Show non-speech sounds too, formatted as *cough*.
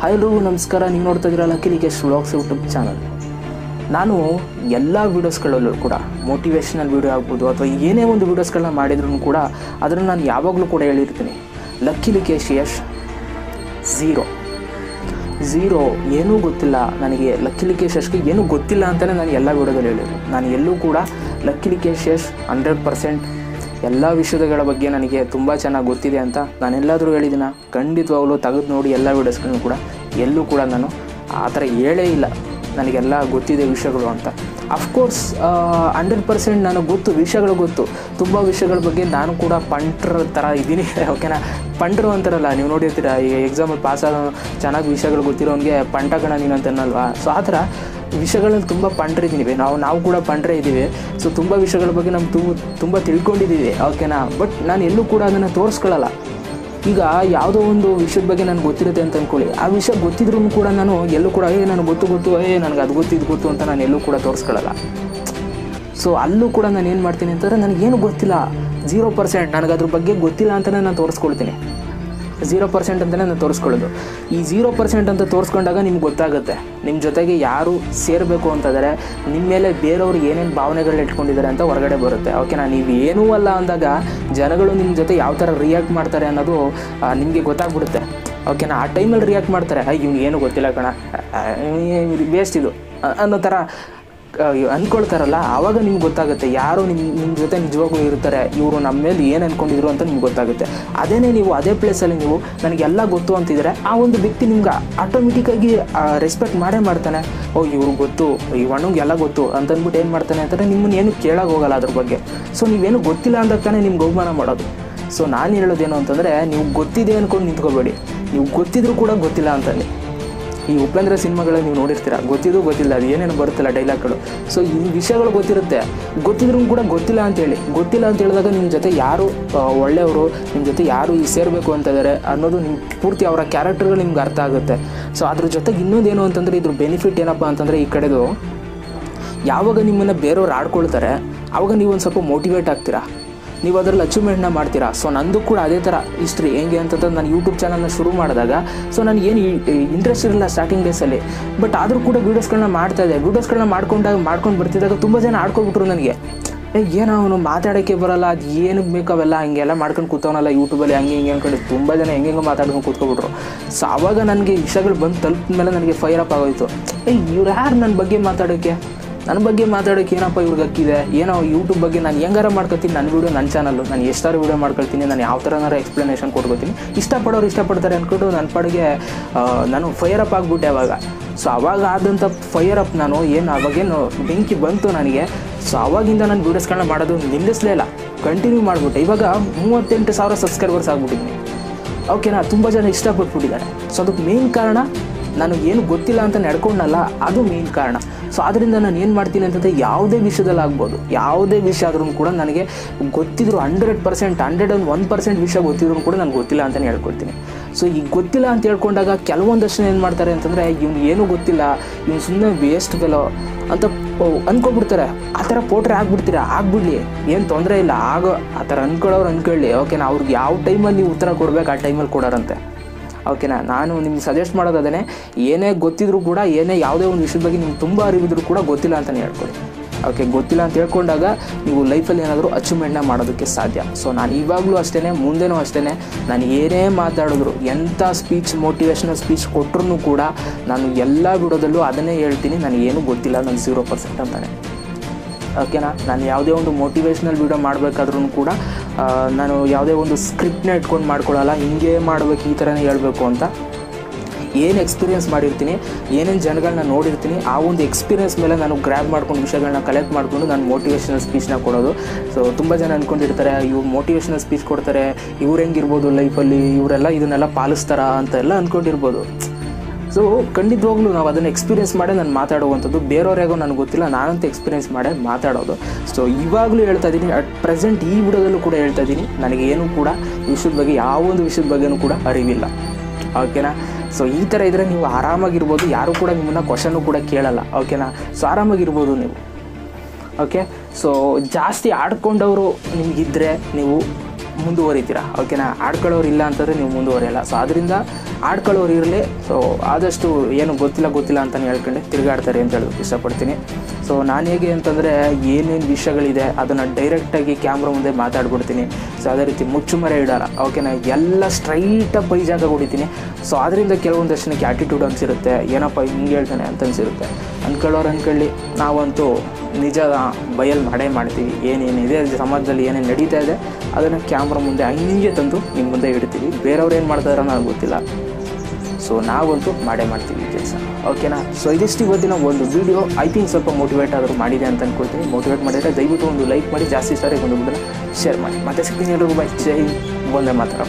Hi ಎಲ್ರಿಗೂ ನಮಸ್ಕಾರ. ನೀವು ನೋಡ್ತಾ ಇದ್ದೀರಾ lucky Likesh vlogs YouTube channel ನಾನು ಎಲ್ಲ ವೀಡಿಯೋಸ್ಗಳಲ್ಲೂ ಕೂಡ ಮೋಟಿವೇಶನಲ್ ವೀಡಿಯೋ ಆಗ್ಬೋದು ಅಥವಾ ಏನೇ ಒಂದು ವೀಡಿಯೋಸ್ಗಳನ್ನ ಮಾಡಿದ್ರು ಕೂಡ ಅದನ್ನು ನಾನು ಯಾವಾಗಲೂ ಕೂಡ ಹೇಳಿರ್ತೀನಿ. Lucky Likesh is zero zero ಏನೂ ಗೊತ್ತಿಲ್ಲ. ನನಗೆ ಲಕ್ಕಿ ಲಿಕೇಶ್ ಯಶ್ಗೆ ಏನೂ ಗೊತ್ತಿಲ್ಲ ಅಂತಲೇ ನಾನು ಎಲ್ಲ ವೀಡಿಯೋದಲ್ಲಿ ಹೇಳಿದ್ರು ನಾನು ಎಲ್ಲೂ ಕೂಡ lucky Likesh is hundred percent ಎಲ್ಲ ವಿಷಯಗಳ ಬಗ್ಗೆ ನನಗೆ ತುಂಬ ಚೆನ್ನಾಗಿ ಗೊತ್ತಿದೆ ಅಂತ ನಾನೆಲ್ಲಾದರೂ ಹೇಳಿದ್ದೀನ ಖಂಡಿತವಾಗ್ಲೂ ತೆಗೆದು ನೋಡಿ ಎಲ್ಲ ವೀಡಿಯೋಸ್ಗಳನ್ನು ಕೂಡ, ಎಲ್ಲೂ ಕೂಡ ನಾನು ಆ ಥರ ಹೇಳೇ ಇಲ್ಲ. ನನಗೆಲ್ಲ ಗೊತ್ತಿದೆ ವಿಷಯಗಳು ಅಂತ. ಅಫ್ಕೋರ್ಸ್ ಹಂಡ್ರೆಡ್ ಪರ್ಸೆಂಟ್ ನನಗೆ ಗೊತ್ತು, ವಿಷಯಗಳು ಗೊತ್ತು. ತುಂಬ ವಿಷಯಗಳ ಬಗ್ಗೆ ನಾನು ಕೂಡ ಪಂಟ್ರ ಥರ ಇದ್ದೀನಿ. *laughs* ಓಕೆನಾ ಪಂಟ್ರು ಅಂತಾರಲ್ಲ, ನೀವು ನೋಡಿರ್ತೀರ, ಈ ಎಕ್ಸಾಮಲ್ಲಿ ಪಾಸ್ ಆಗೋ ಚೆನ್ನಾಗಿ ವಿಷಯಗಳು ಗೊತ್ತಿರೋನಿಗೆ ಪಂಟಗಣ ನೀನು ಅಂತ ಅನ್ನಲ್ವಾ ಸೊ ಆ ಥರ ವಿಷಯಗಳಲ್ಲಿ ತುಂಬ ಪಂಡ್ರಿದ್ದೀವಿ ನಾವು ನಾವು ಕೂಡ ಪಂಡ್ರೆ ಇದ್ದೀವಿ ಸೊ ತುಂಬ ವಿಷಯಗಳ ಬಗ್ಗೆ ನಮ್ಗೆ ತುಂಬ ತುಂಬ ತಿಳ್ಕೊಂಡಿದ್ದೀವಿ ಓಕೆನಾ ಬಟ್ ನಾನು ಎಲ್ಲೂ ಕೂಡ ಅದನ್ನು ತೋರಿಸ್ಕೊಳ್ಳಲ್ಲ ಈಗ ಯಾವುದೋ ಒಂದು ವಿಷಯದ ಬಗ್ಗೆ ನನಗೆ ಗೊತ್ತಿರುತ್ತೆ ಅಂತ ಅಂದ್ಕೊಳ್ಳಿ ಆ ವಿಷಯ ಗೊತ್ತಿದ್ರೂ ಕೂಡ ನಾನು ಎಲ್ಲೂ ಕೂಡ, ಏ, ನನಗೆ ಗೊತ್ತು ಗೊತ್ತು, ಏ, ನನಗೆ ಅದು ಗೊತ್ತಿದ್ದು ಗೊತ್ತು ಅಂತ ನಾನು ಎಲ್ಲೂ ಕೂಡ ತೋರಿಸ್ಕೊಳ್ಳಲ್ಲ ಸೊ ಅಲ್ಲೂ ಕೂಡ ನಾನು ಏನು ಮಾಡ್ತೀನಿ ಅಂತಂದರೆ, ನನಗೇನು ಗೊತ್ತಿಲ್ಲ. ಜೀರೋ ಪರ್ಸೆಂಟ್ ನನಗೆ ಅದ್ರ ಬಗ್ಗೆ ಗೊತ್ತಿಲ್ಲ ಅಂತಲೇ ನಾನು ತೋರಿಸ್ಕೊಳ್ತೀನಿ. ಝೀರೋ ಪರ್ಸೆಂಟ್ ಅಂತಲೇ ನಾನು ತೋರಿಸ್ಕೊಳ್ಳೋದು. ಈ ಝೀರೋ ಪರ್ಸೆಂಟ್ ಅಂತ ತೋರಿಸ್ಕೊಂಡಾಗ ನಿಮ್ಗೆ ಗೊತ್ತಾಗುತ್ತೆ. ನಿಮ್ಮ ಜೊತೆಗೆ ಯಾರು ಸೇರಬೇಕು ಅಂತಂದರೆ ನಿಮ್ಮ ಮೇಲೆ ಬೇರೆಯವ್ರು ಏನೇನು ಭಾವನೆಗಳನ್ನ ಇಟ್ಕೊಂಡಿದ್ದಾರೆ ಅಂತ ಹೊರಗಡೆ ಬರುತ್ತೆ. ಓಕೆನಾ ನೀವು ಏನೂ ಅಲ್ಲ ಅಂದಾಗ ಜನಗಳು ನಿಮ್ಮ ಜೊತೆ ಯಾವ ಥರ ರಿಯಾಕ್ಟ್ ಮಾಡ್ತಾರೆ ಅನ್ನೋದು ನಿಮಗೆ ಗೊತ್ತಾಗ್ಬಿಡುತ್ತೆ. ಓಕೆನಾ ಆ ಟೈಮಲ್ಲಿ ರಿಯಾಕ್ಟ್ ಮಾಡ್ತಾರೆ, ಅಯ್ಯ ಇವ್ನಿಗೆ ಏನೂ ಗೊತ್ತಿಲ್ಲ ಕಣ. ವೇಸ್ಟ್ ಇದು. ಅನ್ನೋ ಥರ ಅಂದ್ಕೊಳ್ತಾರಲ್ಲ ಆವಾಗ ನಿಮ್ಗೆ ಗೊತ್ತಾಗುತ್ತೆ ಯಾರು ನಿಮ್ಮ ನಿಮ್ಮ ಜೊತೆ ನಿಜವಾಗ್ಲೂ ಇರ್ತಾರೆ, ಇವರು ನಮ್ಮ ಮೇಲೆ ಏನು ಅಂದ್ಕೊಂಡಿದ್ರು ಅಂತ ನಿಮ್ಗೆ ಗೊತ್ತಾಗುತ್ತೆ. ಅದೇನೇ ನೀವು ಅದೇ ಪ್ಲೇಸಲ್ಲಿ ನೀವು ನನಗೆಲ್ಲ ಗೊತ್ತು ಅಂತಿದ್ರೆ, ಆ ಒಂದು ವ್ಯಕ್ತಿ ನಿಮ್ಗೆ ಆಟೋಮೆಟಿಕ್ಕಾಗಿ ರೆಸ್ಪೆಕ್ಟ್ ಮಾಡೇ ಮಾಡ್ತಾನೆ. ಓ ಇವ್ರಿಗೆ ಗೊತ್ತು, ಈ ಅಣ್ಣಂಗೆ ಎಲ್ಲ ಗೊತ್ತು ಅಂತ ಅಂದ್ಬಿಟ್ಟು ಏನು ಮಾಡ್ತಾನೆ ಅಂತಂದರೆ ನಿಮ್ಮನ್ನ ಏನು ಕೇಳೋಕೆ ಹೋಗಲ್ಲ ಅದ್ರ ಬಗ್ಗೆ. ಸೊ ನೀವೇನು ಗೊತ್ತಿಲ್ಲ ಅಂದಾಗ ತಾನೇ ನಿಮ್ಗೆ ಅವಮಾನ ಮಾಡೋದು. ಸೊ ನಾನು ಹೇಳೋದೇನು ಅಂತಂದರೆ, ನೀವು ಗೊತ್ತಿದೆ ಅಂದ್ಕೊಂಡು ನಿಂತ್ಕೋಬೇಡಿ. ನೀವು ಗೊತ್ತಿದ್ರು ಕೂಡ ಗೊತ್ತಿಲ್ಲ ಅಂತಲ್ಲಿ ಈ ಉಪೇಂದ್ರ ಸಿನಿಮಾಗಳಲ್ಲಿ ನೀವು ನೋಡಿರ್ತೀರ? ಗೊತ್ತಿದ್ದು ಗೊತ್ತಿಲ್ಲ, ಅದು ಏನೇನು ಬರುತ್ತಲ್ಲ ಡೈಲಾಗ್ಗಳು ಸೊ ಈ ವಿಷಯಗಳು ಗೊತ್ತಿರುತ್ತೆ. ಗೊತ್ತಿದ್ರೂ ಕೂಡ ಗೊತ್ತಿಲ್ಲ ಅಂತೇಳಿ ಗೊತ್ತಿಲ್ಲ ಅಂತ ಹೇಳಿದಾಗ ನಿಮ್ಮ ಜೊತೆ ಯಾರು ಒಳ್ಳೆಯವರು ನಿಮ್ಮ ಜೊತೆ ಯಾರು ಈ ಸೇರಬೇಕು ಅಂತ ಇದ್ದಾರೆ ಅನ್ನೋದು ನಿಮ್ಮ ಪೂರ್ತಿ ಅವರ ಕ್ಯಾರೆಕ್ಟರ್ಗಳು ನಿಮ್ಗೆ ಅರ್ಥ ಆಗುತ್ತೆ. ಸೊ ಅದ್ರ ಜೊತೆಗೆ ಇನ್ನೊಂದೇನು ಅಂತಂದರೆ ಇದ್ರ ಬೆನಿಫಿಟ್ ಏನಪ್ಪ ಅಂತಂದರೆ ಈ ಕಡೆದು, ಯಾವಾಗ ನಿಮ್ಮನ್ನು ಬೇರೆಯವ್ರು ಆಡ್ಕೊಳ್ತಾರೆ ಆವಾಗ ನೀವು ಒಂದು ಸ್ವಲ್ಪ ಮೋಟಿವೇಟ್ ಆಗ್ತೀರಾ? ನೀವು ಅದರಲ್ಲಿ ಅಚೀವ್ಮೆಂಟ್ನ ಮಾಡ್ತೀರಾ? ಸೊ ನಂದು ಕೂಡ ಅದೇ ಥರ ಹಿಸ್ಟ್ರಿ ಹೆಂಗೆ ಅಂತಂದ್ರೆ ನಾನು ಯೂಟ್ಯೂಬ್ ಚಾನಲ್ನ ಶುರು ಮಾಡಿದಾಗ ಸೊ ನನಗೆ ಏನು ಇಂಟ್ರೆಸ್ಟ್ ಇರಲಿಲ್ಲ ಸ್ಟಾರ್ಟಿಂಗ್ ಡೇಸಲ್ಲಿ ಬಟ್ ಆದರೂ ಕೂಡ ವೀಡಿಯೋಸ್ಗಳನ್ನ ಮಾಡ್ತಾ ಇದ್ದೆ. ವೀಡಿಯೋಸ್ಗಳನ್ನ ಮಾಡ್ಕೊಂಡಾಗ, ಮಾಡ್ಕೊಂಡು ಬರ್ತಿದ್ದಾಗ ತುಂಬ ಜನ ಆಡ್ಕೊಬಿಟ್ರು ನನಗೆ. ಏನೋ ಅವನು ಮಾತಾಡೋಕ್ಕೆ ಬರಲ್ಲ, ಅದು ಏನಕ್ಕೆ ಬೇಕಾವೆಲ್ಲ ಹಂಗೆಲ್ಲ ಮಾಡ್ಕೊಂಡು ಕೂತವನಲ್ಲ ಯೂಟ್ಯೂಬಲ್ಲಿ ಹಂಗೆ ಹಿಂಗೆ ಅಂದ್ಕೊಂಡು ತುಂಬ ಜನ ಹೆಂಗೆ ಮಾತಾಡ್ಕೊಂಡು ಕೂತ್ಕೊಬಿಟ್ರು. ಸೊ ಆವಾಗ ನನಗೆ ವಿಷಯಗಳು ಬಂದು ತಲುಪಿದ ಮೇಲೆ ನನಗೆ ಫೈರ್ ಅಪ್ ಆಗೋಯ್ತು. ಏಯ್ ಇವ್ರು ಯಾರು ನನ್ನ ಬಗ್ಗೆ ಮಾತಾಡೋಕ್ಕೆ ನನ್ನ ಬಗ್ಗೆ ಮಾತಾಡೋಕೆ ಏನಪ್ಪ ಇವ್ರಿಗೆ ಹಕ್ಕಿದೆ ಏನೋ ಯೂಟ್ಯೂಬ್ ಬಗ್ಗೆ ನಾನು ಹೆಂಗಾರ ಮಾಡ್ಕೊತೀನಿ ನನ್ನ ವೀಡಿಯೋ ನನ್ನ ಚಾನಲ್ಲು ನಾನು ಎಷ್ಟಾರು ವೀಡಿಯೋ ಮಾಡ್ಕೊಳ್ತೀನಿ, ನಾನು ಯಾವ ಥರನಾರ ಎಕ್ಸ್ಪ್ಲನೇಷನ್ ಕೊಡ್ಕೊತೀನಿ ಇಷ್ಟಪಡೋರು ಇಷ್ಟಪಡ್ತಾರೆ ಅಂದ್ಕೊಂಡು ನನ್ನ ಪಾಡಿಗೆ ನಾನು ಫೈರ್ ಅಪ್ ಆಗಿಬಿಟ್ಟೆ ಅವಾಗ. ಸೊ ಅವಾಗ ಆದಂಥ ಫೈರ್ ಅಪ್ ನಾನು ಏನು ಅವಾಗೇನು ಬೆಂಕಿ ಬಂತು ನನಗೆ. ಸೊ ಅವಾಗಿಂದ ನಾನು ವೀಡಿಯೋಸ್ಗಳನ್ನ ಮಾಡೋದು ನಿಲ್ಲಿಸಲೇ ಇಲ್ಲ. ಕಂಟಿನ್ಯೂ ಮಾಡಿಬಿಟ್ಟೆ. ಇವಾಗ ಮೂವತ್ತೆಂಟು ಸಾವಿರ ಸಬ್ಸ್ಕ್ರೈಬರ್ಸ್ ಆಗಿಬಿಟ್ಟಿದ್ದೀನಿ. ಓಕೆನಾ ತುಂಬ ಜನ ಇಷ್ಟಪಟ್ಬಿಟ್ಟಿದ್ದಾರೆ. ಸೊ ಅದಕ್ಕೆ ಮೇನ್ ಕಾರಣ ನಾನು ಏನು ಗೊತ್ತಿಲ್ಲ ಅಂತ ನಡ್ಕೊಂಡಲ್ಲ, ಅದು ಮೇನ್ ಕಾರಣ. ಸೊ ಅದರಿಂದ ನಾನು ಏನು ಮಾಡ್ತೀನಿ ಅಂತಂದರೆ ಯಾವುದೇ ವಿಷಯದಲ್ಲಿ ಆಗ್ಬೋದು. ಯಾವುದೇ ವಿಷಯ ಆದ್ರೂ ಕೂಡ ನನಗೆ ಗೊತ್ತಿದ್ರು hundred percent hundred and one percent ವಿಷಯ ಗೊತ್ತಿದ್ರು ಕೂಡ ನನಗೆ ಗೊತ್ತಿಲ್ಲ ಅಂತಲೇ ಹೇಳ್ಕೊಡ್ತೀನಿ. ಸೊ ಈ ಗೊತ್ತಿಲ್ಲ ಅಂತ ಹೇಳ್ಕೊಂಡಾಗ ಕೆಲವೊಂದಷ್ಟು ಏನು ಮಾಡ್ತಾರೆ ಅಂತಂದರೆ, ಇವ್ನು ಏನೂ ಗೊತ್ತಿಲ್ಲ, ಇವ್ನು ಸುಮ್ಮನೆ ವೇಸ್ಟ್ ಫೆಲೋ ಅಂತ ಅಂದ್ಕೊಬಿಡ್ತಾರೆ ಆ ಥರ ಪೋಟ್ರೆ ಆಗ್ಬಿಡ್ತೀರಾ? ಆಗ್ಬಿಡ್ಲಿ. ಏನು ತೊಂದರೆ ಇಲ್ಲ. ಆಗೋ ಆ ಥರ ಅಂದ್ಕೊಳ್ಳೋರು ಅಂದ್ಕೊಳ್ಳಿ ಓಕೆನಾ ಅವ್ರಿಗೆ ಯಾವ ಟೈಮಲ್ಲಿ ಉತ್ತರ ಕೊಡ್ಬೇಕು, ಆ ಟೈಮಲ್ಲಿ ಕೊಡೋರಂತೆ. ಓಕೆನಾ? ನಾನು ನಿಮ್ಗೆ ಸಜೆಸ್ಟ್ ಮಾಡೋದು ಏನೇ ಗೊತ್ತಿದ್ರು ಕೂಡ, ಏನೇ ಯಾವುದೇ ಒಂದು ವಿಷಯದ ಬಗ್ಗೆ ನಿಮ್ಗೆ ತುಂಬ ಅರಿವಿದ್ರು ಕೂಡ ಗೊತ್ತಿಲ್ಲ ಅಂತಲೇ ಹೇಳ್ಕೊಳ್ಳಿ ಓಕೆ, ಗೊತ್ತಿಲ್ಲ ಅಂತ ಹೇಳ್ಕೊಂಡಾಗ ನೀವು ಲೈಫಲ್ಲಿ ಏನಾದರೂ ಅಚೀವ್ಮೆಂಟ್ನ ಮಾಡೋದಕ್ಕೆ ಸಾಧ್ಯ. ಸೊ ನಾನು ಇವಾಗಲೂ ಅಷ್ಟೇ ಮುಂದೆನೂ ಅಷ್ಟೇ ನಾನು ಏನೇ ಮಾತಾಡಿದ್ರು ಎಂಥ ಸ್ಪೀಚ್ ಮೋಟಿವೇಶ್ನಲ್ ಸ್ಪೀಚ್ ಕೊಟ್ಟರು ಕೂಡ ನಾನು ಎಲ್ಲ ಬಿಡೋದಲ್ಲೂ ಅದನ್ನೇ ಹೇಳ್ತೀನಿ. ನನಗೇನು ಗೊತ್ತಿಲ್ಲ, ನಾನು ಝೀರೋ ಪರ್ಸೆಂಟ್ ಅಂತಾನೆ. ಓಕೆನಾ? ನಾನು ಯಾವುದೇ ಒಂದು ಮೋಟಿವೇಶ್ನಲ್ ವೀಡಿಯೋ ಮಾಡಬೇಕಾದ್ರೂ ಕೂಡ ನಾನು ಯಾವುದೇ ಒಂದು ಸ್ಕ್ರಿಪ್ಟ್ನ ಇಟ್ಕೊಂಡು ಮಾಡ್ಕೊಳ್ಳಲ್ಲ, ಹಿಂಗೆ ಮಾಡಬೇಕು, ಈ ಥರನೇ ಹೇಳಬೇಕು ಅಂತ. ಏನು ಎಕ್ಸ್ಪೀರಿಯೆನ್ಸ್ ಮಾಡಿರ್ತೀನಿ, ಏನೇನು ಜನಗಳನ್ನ ನೋಡಿರ್ತೀನಿ, ಆ ಒಂದು ಎಕ್ಸ್ಪೀರಿಯೆನ್ಸ್ ಮೇಲೆ ನಾನು ಗ್ರ್ಯಾಬ್ ಮಾಡ್ಕೊಂಡು ವಿಷಯಗಳನ್ನ ಕಲೆಕ್ಟ್ ಮಾಡಿಕೊಂಡು ನಾನು ಮೋಟಿವೇಶನಲ್ ಸ್ಪೀಚ್ನ ಕೊಡೋದು. ಸೊ ತುಂಬ ಜನ ಅಂದ್ಕೊಂಡಿರ್ತಾರೆ ಇವ್ರು ಮೋಟಿವೇಶನಲ್ ಸ್ಪೀಚ್ ಕೊಡ್ತಾರೆ, ಇವ್ರು ಹೆಂಗಿರ್ಬೋದು ಲೈಫಲ್ಲಿ ಇವರೆಲ್ಲ ಇದನ್ನೆಲ್ಲ ಪಾಲಿಸ್ತಾರಾ ಅಂತೆಲ್ಲ ಅಂದ್ಕೊಂಡಿರ್ಬೋದು ಸೊ ಖಂಡಿತವಾಗ್ಲೂ ನಾವು ಅದನ್ನು ಎಕ್ಸ್ಪೀರಿಯೆನ್ಸ್ ಮಾಡೇ ನಾನು ಮಾತಾಡುವಂಥದ್ದು. ಬೇರೆಯವ್ರಿಗೂ ನನಗೆ ಗೊತ್ತಿಲ್ಲ, ನಾನಂತೂ ಎಕ್ಸ್ಪೀರಿಯೆನ್ಸ್ ಮಾಡೇ ಮಾತಾಡೋದು. ಸೊ ಇವಾಗಲೂ ಹೇಳ್ತಾ ಇದ್ದೀನಿ ಅಟ್ ಪ್ರೆಸೆಂಟ್ ಈ ವಿಡಿಯೋದಲ್ಲೂ ಕೂಡ ಹೇಳ್ತಾ ಇದ್ದೀನಿ, ನನಗೆ ಏನೂ ಕೂಡ ವಿಷಯದ ಬಗ್ಗೆ ಯಾವ ಒಂದು ವಿಷಯದ ಬಗ್ಗೆನೂ ಕೂಡ ಅರಿವಿಲ್ಲ. ಓಕೆನಾ ಸೊ ಈ ಥರ ಇದ್ದರೆ ನೀವು ಆರಾಮಾಗಿರ್ಬೋದು, ಯಾರು ಕೂಡ ನಿಮ್ಮನ್ನ ಕ್ವಶನು ಕೂಡ ಕೇಳಲ್ಲ. ಓಕೆನಾ ಸೊ ಆರಾಮಾಗಿರ್ಬೋದು ನೀವು. ಓಕೆ ಸೊ ಜಾಸ್ತಿ ಆಡ್ಕೊಂಡವರು ನಿಮಗಿದ್ರೆ ನೀವು ಮುಂದುವರಿತೀರಾ? ಓಕೆನಾ? ಆಡ್ಕೊಳ್ಳೋರು ಇಲ್ಲ ಅಂತಂದರೆ ನೀವು ಮುಂದುವರಿಯಲ್ಲ. ಸೊ ಅದರಿಂದ ಆಡ್ಕೊಳ್ಳೋರು ಇರಲಿ. ಸೊ ಆದಷ್ಟು ಏನು ಗೊತ್ತಿಲ್ಲ ಗೊತ್ತಿಲ್ಲ ಅಂತಲೇ ಹೇಳ್ಕೊಂಡೆ. ತಿರುಗಾಡ್ತಾರೆ ಅಂತ ಹೇಳೋದಕ್ಕೆ ಇಷ್ಟಪಡ್ತೀನಿ. ಸೊ ನಾನು ಹೇಗೆ ಅಂತಂದರೆ ಏನೇನು ವಿಷಯಗಳಿದೆ ಅದನ್ನು ಡೈರೆಕ್ಟಾಗಿ ಕ್ಯಾಮ್ರಾ ಮುಂದೆ ಮಾತಾಡ್ಬಿಡ್ತೀನಿ. ಸೊ ಅದೇ ರೀತಿ ಮುಚ್ಚುಮರೆ ಇಡಲ್ಲ. ಓಕೆನಾ ಎಲ್ಲ ಸ್ಟ್ರೈಟಾಗಿ ಬೈಜಾಗ ಹೊಡಿತೀನಿ. ಸೊ ಅದರಿಂದ ಕೆಲವೊಂದು ದರ್ಶನಕ್ಕೆ ಆ್ಯಟಿಟ್ಯೂಡ್ ಅನಿಸಿರುತ್ತೆ. ಏನಪ್ಪ ಹಿಂಗೆ ಹೇಳ್ತಾನೆ ಅಂತ ಅನಿಸಿರುತ್ತೆ. ಅಂದ್ಕೊಳ್ಳೋರು ಅಂದ್ಕೊಳ್ಳಿ ನಾವಂತೂ ನಿಜ ಬಯಲು ಮಾಡೇ ಮಾಡ್ತೀವಿ. ಏನೇನಿದೆ ಸಮಾಜದಲ್ಲಿ ಏನೇನು ನಡೀತಾ ಇದೆ, ಅದನ್ನು ಕ್ಯಾಮ್ರಾ ಮುಂದೆ ಹಂಗೆ ತಂದು ನಿಮ್ಮ ಮುಂದೆ ಇಡ್ತೀವಿ. ಬೇರೆಯವ್ರು ಏನು ಮಾಡ್ತಾರೋ ನನಗೆ ಗೊತ್ತಿಲ್ಲ. ಸೊ ನಾವಂತೂ ಮಾಡೇ ಮಾಡ್ತೀವಿ ಈ ಕೆಲಸ. ಓಕೆನಾ ಸೊ ಇದಿಷ್ಟು ಇವತ್ತಿನ ಒಂದು ವಿಡಿಯೋ ಐ ಥಿಂಕ್ ಸ್ವಲ್ಪ ಮೋಟಿವೇಟ್ ಆದರೂ ಮಾಡಿದೆ ಅಂತ ಅನ್ಕೊಳ್ತೀನಿ. ಮೋಟಿವೇಟ್ ಮಾಡಿದರೆ ದಯವಿಟ್ಟು ಒಂದು ಲೈಕ್ ಮಾಡಿ, ಜಾಸ್ತಿ ಸಾರಿ ಒಂದು ಶೇರ್ ಮಾಡಿ. ಮತ್ತೆ ಸಿಗ್ತೀನಿ ಎಲ್ರಿಗೂ. ಬೈ ಜೈ ಒಂದೇ ಮಾತಾಡ